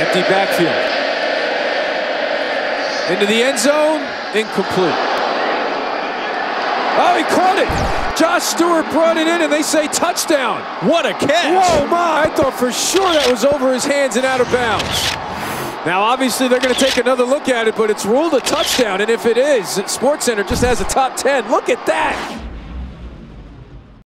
Empty backfield. Into the end zone, incomplete. Oh, he caught it. Josh Stewart brought it in, and they say touchdown. What a catch. Whoa, my, I thought for sure that was over his hands and out of bounds. Now, obviously, they're going to take another look at it, but it's ruled a touchdown, and if it is, SportsCenter just has a top 10. Look at that.